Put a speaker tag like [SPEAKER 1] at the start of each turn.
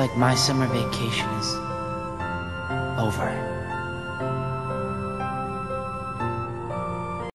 [SPEAKER 1] like my summer vacation is over.